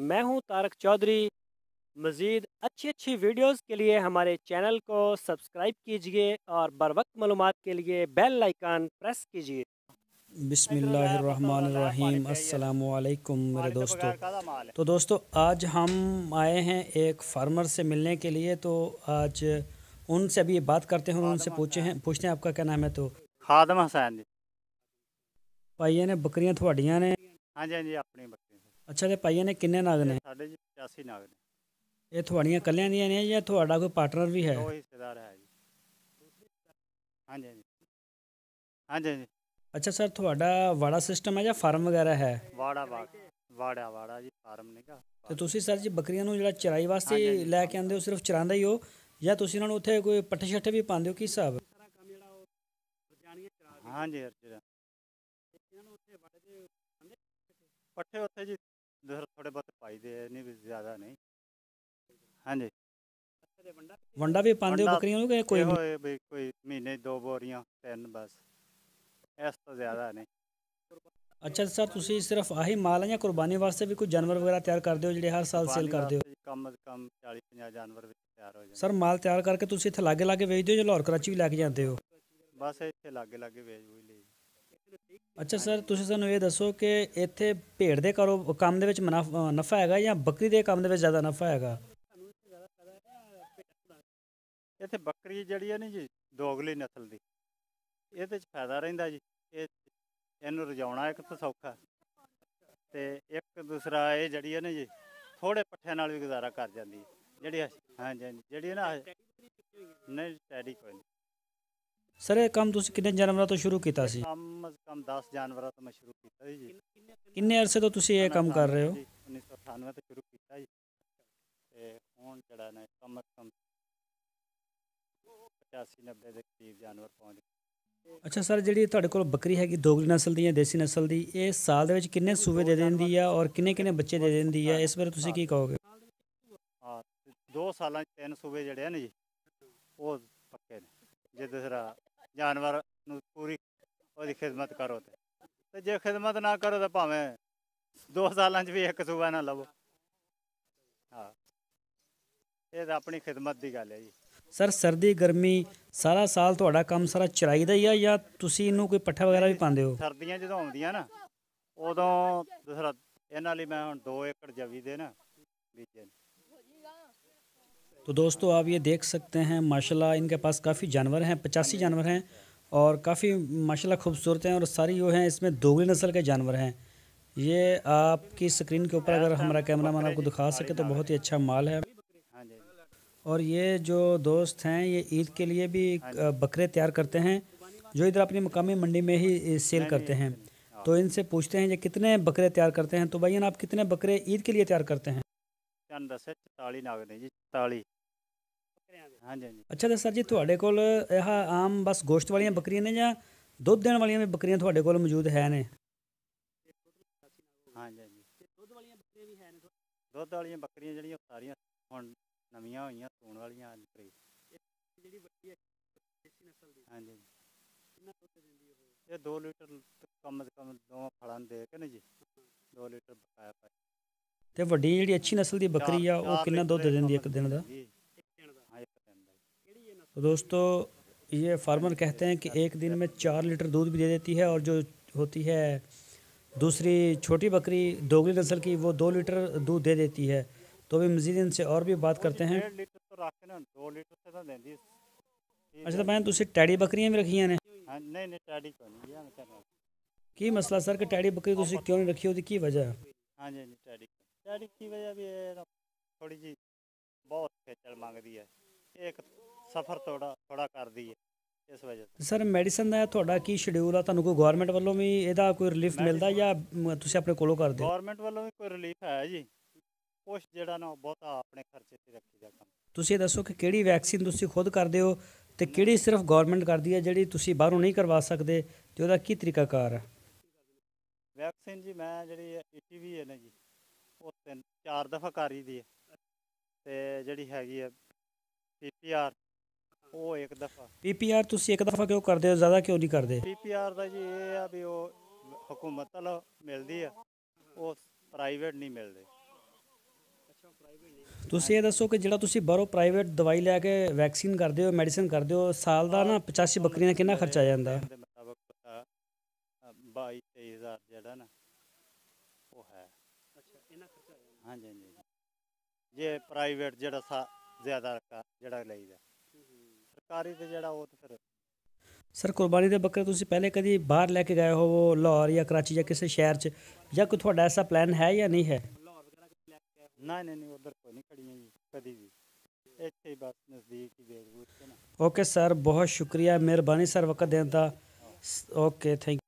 मैं हूँ तारक चौधरी। मज़ीद अच्छी अच्छी वीडियोस के लिए हमारे चैनल को सब्सक्राइब कीजिए और बर वक्त मालूम के लिए बेल आइकान प्रेस कीजिए। बिसमीम अल्लाम मेरे दोस्तों। तो दोस्तों आज हम आए हैं एक फार्मर से मिलने के लिए। तो आज उनसे अभी बात करते हैं उनसे पूछे हैं पूछते हैं आपका क्या नाम है? तो खादम हसैन जी। भाइय ने बकरियाँ थोड़ियाँ ने। हाँ जी हाँ जी अपनी ਅੱਛਾ ਤੇ ਭਾਈਆਂ ਨੇ ਕਿੰਨੇ ਨਗ ਨੇ? ਸਾਡੇ ਜੀ 85 ਨਾਗ ਨੇ। ਇਹ ਤੁਹਾਡੀਆਂ ਕੱਲਿਆਂ ਦੀਆਂ ਨੇ ਜਾਂ ਤੁਹਾਡਾ ਕੋਈ ਪਾਰਟਨਰ ਵੀ ਹੈ? ਦੋ ਹਿੱਸੇਦਾਰ ਹੈ ਜੀ। ਹਾਂਜੀ ਹਾਂਜੀ। ਹਾਂਜੀ ਹਾਂਜੀ। ਅੱਛਾ ਸਰ ਤੁਹਾਡਾ ਵਾੜਾ ਸਿਸਟਮ ਹੈ ਜਾਂ ਫਾਰਮ ਵਗੈਰਾ ਹੈ? ਵਾੜਾ ਵਾੜਾ ਵਾੜਾ ਜੀ ਫਾਰਮ ਨਹੀਂਗਾ ਤੇ ਤੁਸੀਂ ਸਰ ਜੀ ਬੱਕਰੀਆਂ ਨੂੰ ਜਿਹੜਾ ਚਰਾਈ ਵਾਸਤੇ। ਲੈ ਕੇ ਆਉਂਦੇ ਹੋ ਸਿਰਫ ਚਰਾਉਂਦਾ ਹੀ ਹੋ ਜਾਂ ਤੁਸੀਂ ਇਹਨਾਂ ਨੂੰ ਉੱਥੇ ਕੋਈ ਪੱਠੇ ਛੱਠੇ ਵੀ ਪਾਉਂਦੇ ਹੋ ਕੀ ਹਿਸਾਬ? ਹਾਂਜੀ ਅਰਜਨ ਪੱਠੇ ਉੱਥੇ ਜੀ ਦਰ ਥੋੜੇ ਬਹੁਤ ਪਾਈਦੇ ਆ ਨਹੀਂ ਵੀ ਜ਼ਿਆਦਾ ਨਹੀਂ। ਹਾਂਜੀ। ਵੰਡਾ ਵੀ ਪਾਉਂਦੇ ਹੋ ਬੱਕਰੀਆਂ ਨੂੰ ਕਿ ਕੋਈ ਇਹੋ ਹੈ ਵੀ ਕੋਈ ਮਹੀਨੇ ਦੋ ਬੋਰੀਆਂ ਤਿੰਨ ਬਸ। ਇਸ ਤੋਂ ਜ਼ਿਆਦਾ ਨਹੀਂ। ਅੱਛਾ ਸਰ ਤੁਸੀਂ ਸਿਰਫ ਆਹੀ ਮਾਲ ਜਾਂ ਕੁਰਬਾਨੀ ਵਾਸਤੇ ਵੀ ਕੋਈ ਜਾਨਵਰ ਵਗੈਰਾ ਤਿਆਰ ਕਰਦੇ ਹੋ ਜਿਹੜੇ ਹਰ ਸਾਲ ਸੇਲ ਕਰਦੇ ਹੋ? ਕਮ ਕਮ 40 50 ਜਾਨਵਰ ਵਿੱਚ ਤਿਆਰ ਹੋ ਜਾਂਦੇ। ਸਰ ਮਾਲ ਤਿਆਰ ਕਰਕੇ ਤੁਸੀਂ ਇੱਥੇ ਲਾਗੇ ਲਾਗੇ ਵੇਚਦੇ ਹੋ ਜਾਂ ਲਾਹੌਰ ਕਰਾਚੀ ਵੀ ਲੈ ਕੇ ਜਾਂਦੇ ਹੋ? ਬਸ ਇੱਥੇ ਲਾਗੇ ਲਾਗੇ ਵੇਚ ਅੱਛਾ, ਸਰ, ਤੁਸੀਂ ਸਾਨੂੰ ਇਹ ਦੱਸੋ ਕਿ ਇੱਥੇ ਭੇਡ ਦੇ ਕਰੋ, ਕੰਮ ਦੇ ਵਿੱਚ ਮੁਨਾਫ- ਨਫਾ ਹੈਗਾ ਜਾਂ ਬੱਕਰੀ ਦੇ ਕੰਮ ਦੇ ਵਿੱਚ ਜ਼ਿਆਦਾ ਨਫਾ ਹੈਗਾ? ਇੱਥੇ ਬੱਕਰੀ ਜਿਹੜੀ ਹੈ ਨੀ ਜੀ ਦੋਗਲੀ ਨਸਲ ਦੀ। ਇਹਦੇ ਚ ਫਾਇਦਾ ਰਹਿੰਦਾ ਜੀ। ਇਹ, ਇਹਨੂੰ ਰਜਾਉਣਾ ਇੱਕ ਤਾਂ ਸੌਖਾ। ਤੇ ਇੱਕ ਦੂਸਰਾ ਇਹ ਜਿਹੜੀ ਹੈ ਨਾ ਜੀ ਥੋੜੇ ਪੱਠਿਆਂ ਨਾਲ ਵੀ ਗੁਜ਼ਾਰਾ ਕਰ ਜਾਂਦੀ ਹੈ। ਜਿਹੜੀ ਹਾਂਜੀ ਹਾਂਜੀ, ਜਿਹੜੀ ਹੈ ਨਾ, ਨਹੀਂ ਟੈਡੀ ਕੋਈ ਨਹੀਂ ਸਰ ਇਹ ਕੰਮ ਤੁਸੀਂ ਕਿੰਨੇ ਜਾਨਵਰਾਂ ਤੋਂ ਸ਼ੁਰੂ ਕੀਤਾ ਸੀ? ਕਮ ਅਜ਼ ਕਮ 10 ਜਾਨਵਰਾਂ ਤੋਂ ਮੈਂ ਸ਼ੁਰੂ ਕੀਤਾ ਸੀ ਜੀ। ਕਿੰਨੇ ਅਰਸੇ ਤੋਂ ਤੁਸੀਂ ਇਹ ਕੰਮ ਕਰ ਰਹੇ ਹੋ? ਜੀ, 1998 ਤੋਂ ਸ਼ੁਰੂ ਕੀਤਾ ਜੀ। ਤੇ ਹੁਣ ਜਿਹੜਾ ਨਾ ਕਮ ਅਜ਼ ਕਮ 85 90 ਦੇ ਕਰੀਬ ਜਾਨਵਰ ਪਹੁੰਚ ਗਏ। ਅੱਛਾ ਸਰ ਜਿਹੜੀ ਤੁਹਾਡੇ ਕੋਲ ਬੱਕਰੀ ਹੈਗੀ ਦੋਗਲੀ ਨਸਲ ਦੀ ਜਾਂ ਦੇਸੀ ਨਸਲ ਦੀ ਇਹ ਸਾਲ ਦੇ ਵਿੱਚ ਕਿੰਨੇ ਸੂਵੇ ਦੇ ਦਿੰਦੀ ਆ ਔਰ ਕਿੰਨੇ ਕਿੰਨੇ ਬੱਚੇ ਦੇ ਦਿੰਦੀ ਆ? ਇਸ ਬਾਰੇ ਤੁਸੀਂ ਕੀ ਕਹੋਗੇ? ਹਾਂ ਤੇ ਦੋ ਸਾਲਾਂ 'ਚ ਤਿੰਨ ਸੂਬੇ ਜਿਹੜੇ ਆ ਨੇ ਜੀ ਉਹ ਪੱਕੇ ਨੇ। ਜੇ ਦੂਸਰਾ ਜਾਨਵਰ ਨੂੰ ਪੂਰੀ ਉਹਦੀ ਖਿਦਮਤ ਕਰੋ ਤੇ। ਤੇ ਜੇ ਖਿਦਮਤ ਨਾ ਕਰੋ ਤਾਂ ਭਾਵੇਂ ਦੋ ਸਾਲਾਂ 'ਚ ਵੀ ਇੱਕ ਸੂਬਾ ਨਾ ਲਵੋ। ਹਾਂ। ਇਹ ਤਾਂ ਆਪਣੀ ਖਿਦਮਤ ਦੀ ਗੱਲ ਹੈ ਜੀ। ਸਰ ਸਰਦੀ ਗਰਮੀ ਸਾਰਾ ਸਾਲ ਤੁਹਾਡਾ ਕੰਮ ਸਾਰਾ ਚਰਾਈ ਦਾ ਹੀ ਆ ਜਾਂ ਤੁਸੀਂ ਇਹਨੂੰ ਕੋਈ ਪੱਠਾ ਵਗੈਰਾ ਵੀ ਪਾਉਂਦੇ ਹੋ? ਸਰਦੀਆਂ ਜਦੋਂ ਆਉਂਦੀਆਂ ਨਾ ਉਦੋਂ ਦੂਸਰਾ ਇਹਨਾਂ ਲਈ ਮੈਂ ਹੁਣ 2 ਏਕੜ ਜਵੀ ਦੇ ਨਾ ਬੀਜੇ तो दोस्तों, आप ये देख सकते हैं, माशाल्लाह इनके पास काफ़ी जानवर हैं, पचासी जानवर हैं और काफ़ी माशाल्लाह खूबसूरत हैं और सारी जो हैं इसमें दोगली नस्ल के जानवर हैं। ये आपकी स्क्रीन के ऊपर अगर हमारा कैमरा मैन आपको दिखा सके तो बहुत ही अच्छा माल है। और ये जो दोस्त हैं, ये ईद के लिए भी बकरे तैयार करते हैं, जो इधर अपनी मकामी मंडी में ही सेल करते हैं। तो इनसे पूछते हैं, ये कितने बकरे तैयार करते हैं? तो भैया आप कितने बकरे ईद के लिए तैयार करते हैं? चंद दस है चौताली जी। 44 ਹਾਂਜੀ ਹਾਂਜੀ। ਅੱਛਾ ਤਾਂ ਸਰ ਜੀ ਤੁਹਾਡੇ ਕੋਲ ਇਹ ਆਮ ਬਸ ਗੋਸ਼ਤ ਵਾਲੀਆਂ ਬੱਕਰੀਆਂ ਨੇ ਜਾਂ ਦੁੱਧ ਦੇਣ ਵਾਲੀਆਂ ਵੀ ਬੱਕਰੀਆਂ ਤੁਹਾਡੇ ਕੋਲ ਮੌਜੂਦ ਹੈ ਨੇ? ਹਾਂਜੀ ਹਾਂਜੀ। ਦੁੱਧ ਵਾਲੀਆਂ ਬੱਕਰੀਆਂ ਵੀ ਹੈ ਨੇ ਦੁੱਧ ਵਾਲੀਆਂ ਬੱਕਰੀਆਂ ਜਿਹੜੀਆਂ ਸਾਰੀਆਂ ਹੁਣ ਨਵੀਆਂ ਹੋਈਆਂ ਸੂਣ ਵਾਲੀਆਂ ਅੱਜ ਕਰੀ ਜਿਹੜੀ ਵੱਡੀ ਹੈ ਦੇਸੀ ਨਸਲ ਦੀ ਹਾਂਜੀ। ਕਿੰਨਾ ਦੁੱਧ ਦਿੰਦੀ ਉਹ ਇਹ 2 ਲੀਟਰ ਕਮ ਸੇ ਕਮ ਦੋਵਾਂ ਨੂੰ ਦੇ ਕੇ ਨਾ ਜੀ। 2 ਲੀਟਰ ਬਕਾਇਆ ਪਾਇਆ ਤੇ ਵੱਡੀ ਜਿਹੜੀ ਅੱਛੀ ਨਸਲ ਦੀ ਬੱਕਰੀ ਆ ਉਹ ਕਿੰਨਾ ਦੁੱਧ ਦੇ ਦਿੰਦੀ ਹੈ ਇੱਕ ਦਿਨ ਦਾ ਜੀ ਇੱਕ ਦਿਨ ਦਾ ਹਾਂ ਇੱਕ ਦਿਨ ਦਾ तो दोस्तों ये फार्मर कहते हैं कि एक दिन में चार लीटर दूध भी दे देती है और जो होती है दूसरी छोटी बकरी दोगली नस्ल की वो दो लीटर दूध दे देती है तो अभी मज़ीद इनसे और भी बात करते हैं 1.5 ਲੀਟਰ ਤੋਂ ਰੱਖ ਕੇ ਨਾ 2 ਲੀਟਰ ਤੇ ਤਾਂ ਦਿੰਦੀ अच्छा तो भैन ਤੁਸੀਂ ਟੈਡੀ ਬੱਕਰੀਆਂ ਵੀ ਰੱਖੀਆਂ ਨੇ ਹਾਂ ਨਹੀਂ ਨਹੀਂ ਟੈਡੀ ਕੋਈ ਨਹੀਂ ਜੀ ਹਾਂ ਚੰਗਾ ਕੀ ਮਸਲਾ ਸਰ ਕਿ ਉਹਦੀ ਕੀ ਵਜ੍ਹਾ ਵੀ ਇਹ ਥੋੜੀ ਜੀ ਬਹੁਤ ਖੇਚਲ ਮੰਗਦੀ ਹੈ। ਇਹ ਇੱਕ ਸਫ਼ਰ ਥੋੜਾ ਥੋੜਾ ਕਰਦੀ ਹੈ ਇਸ ਵਜ੍ਹਾ ਤੋਂ। ਸਰ ਮੈਡੀਸਨ ਦਾ ਤੁਹਾਡਾ ਕੀ ਸ਼ਡਿਊਲ ਆ? ਤੁਹਾਨੂੰ ਕੋਈ ਗਵਰਨਮੈਂਟ ਵੱਲੋਂ ਵੀ ਇਹਦਾ ਕੋਈ ਰਿਲੀਫ ਮਿਲਦਾ ਜਾਂ ਤੁਸੀਂ ਆਪਣੇ ਕੋਲੋਂ ਕਰਦੇ ਹੋ? ਗਵਰਨਮੈਂਟ ਵੱਲੋਂ ਵੀ ਕੋਈ ਰਿਲੀਫ ਹੈ ਜੀ। ਕੁਛ ਜਿਹੜਾ ਨਾ ਬਹੁਤਾ ਆਪਣੇ ਖਰਚੇ ਤੇ ਰੱਖੀ ਦਾ ਕੰਮ। ਤੁਸੀਂ ਇਹ ਦੱਸੋ ਕਿ ਕਿਹੜੀ ਵੈਕਸੀਨ ਤੁਸੀਂ ਖੁਦ ਕਰਦੇ ਹੋ ਤੇ ਕਿਹੜੀ ਸਿਰਫ ਗਵਰਨਮੈਂਟ ਕਰਦੀ ਹੈ ਜਿਹੜੀ ਤੁਸੀਂ ਬਾਹਰੋਂ ਨਹੀਂ ਕਰਵਾ ਸਕਦੇ ਤੇ ਉਹਦਾ ਕੀ ਤਰੀਕਾਕਾਰ ਹੈ ਵੈਕਸੀਨ ਜੀ ਮੈਂ ਜਿਹੜੀ ਈਟੀਵੀ ਹੈ ਨਾ ਜੀ ਉਹ ਤਿੰਨ ਚਾਰ ਦਫਾ ਕਰੀ ਦੀ ਹੈ ਤੇ ਜਿਹੜੀ ਹੈਗੀ ਹੈ ਪੀਪੀਆਰ ਉਹ ਇੱਕ ਦਫਾ। ਪੀਪੀਆਰ ਤੁਸੀਂ ਇੱਕ ਦਫਾ ਕਿਉਂ ਕਰਦੇ ਹੋ? ਜ਼ਿਆਦਾ ਕਿਉਂ ਨਹੀਂ ਕਰਦੇ? ਪੀਪੀਆਰ ਦਾ ਜੀ ਇਹ ਆ ਵੀ ਉਹ ਹਕੂਮਤ ਵੱਲੋਂ ਮਿਲਦੀ ਆ ਉਹ ਪ੍ਰਾਈਵੇਟ ਨਹੀਂ ਮਿਲਦੇ। ਤੁਸੀਂ ਇਹ ਦੱਸੋ ਕਿ ਜਿਹੜਾ ਤੁਸੀਂ ਬਾਹਰੋਂ ਪ੍ਰਾਈਵੇਟ ਦਵਾਈ ਲੈ ਕੇ ਵੈਕਸੀਨ ਕਰਦੇ ਹੋ ਮੈਡੀਸਿਨ ਕਰਦੇ ਹੋ ਸਾਲ ਦਾ ਨਾ 85 ਬੱਕਰੀਆਂ ਦਾ ਕਿੰਨਾ ਖਰਚਾ ਆ ਜਾਂਦਾ? ਦੇ ਮੁਤਾਬਕ ਅ, ਅ, 22 23000 ਜਿਹੜਾ ਨਾ ਉਹ ਹੈ। ਹਾਂਜੀ ਹਾਂਜੀ ਹਾਂਜੀ। ਜੇ ਪ੍ਰਾਈਵੇਟ ਜਿਹੜਾ ਸਾ ਜ਼ਿਆਦਾ ਕ- ਜਿਹੜਾ ਲਈਦਾ ਸਰਕਾਰੀ ਤੇ ਜਿਹੜਾ ਉਹ ਤੇ ਫਿਰ ਸਰ ਕੁਰਬਾਨੀ ਦੇ ਬੱਕਰੇ ਤੁਸੀਂ ਪਹਿਲੇ ਕਦੀ ਬਾਹਰ ਲੈ ਕੇ ਗਏ ਹੋ ਲਾਹੌਰ ਜਾਂ ਕਰਾਚੀ ਜਾਂ ਕਿਸੇ ਸ਼ਹਿਰ 'ਚ ਜਾਂ ਕੋਈ ਤੁਹਾਡਾ ਐਸਾ ਪਲਾਨ ਹੈ ਜਾਂ ਨਹੀਂ ਹੈ ਨਹੀਂ ਨਹੀਂ ਨਹੀਂ ਉਧਰ ਕੋਈ ਨਹੀਂ ਖੜੀਆਂ ਜੀ ਕਦੀ ਵੀ ਇੱਥੇ ਹੀ ਬਸ ਨਜ਼ਦੀਕ ਹੀ ਵੇਚ ਵੂਚ ਕੇ ਨਾ ਓਕੇ ਸਰ ਬਹੁਤ ਸ਼ੁਕਰੀਆ ਮਿਹਰਬਾਨੀ ਸਰ ਵਕਤ ਦੇਣ ਦਾ ਓਕੇ ਥੈਂਕ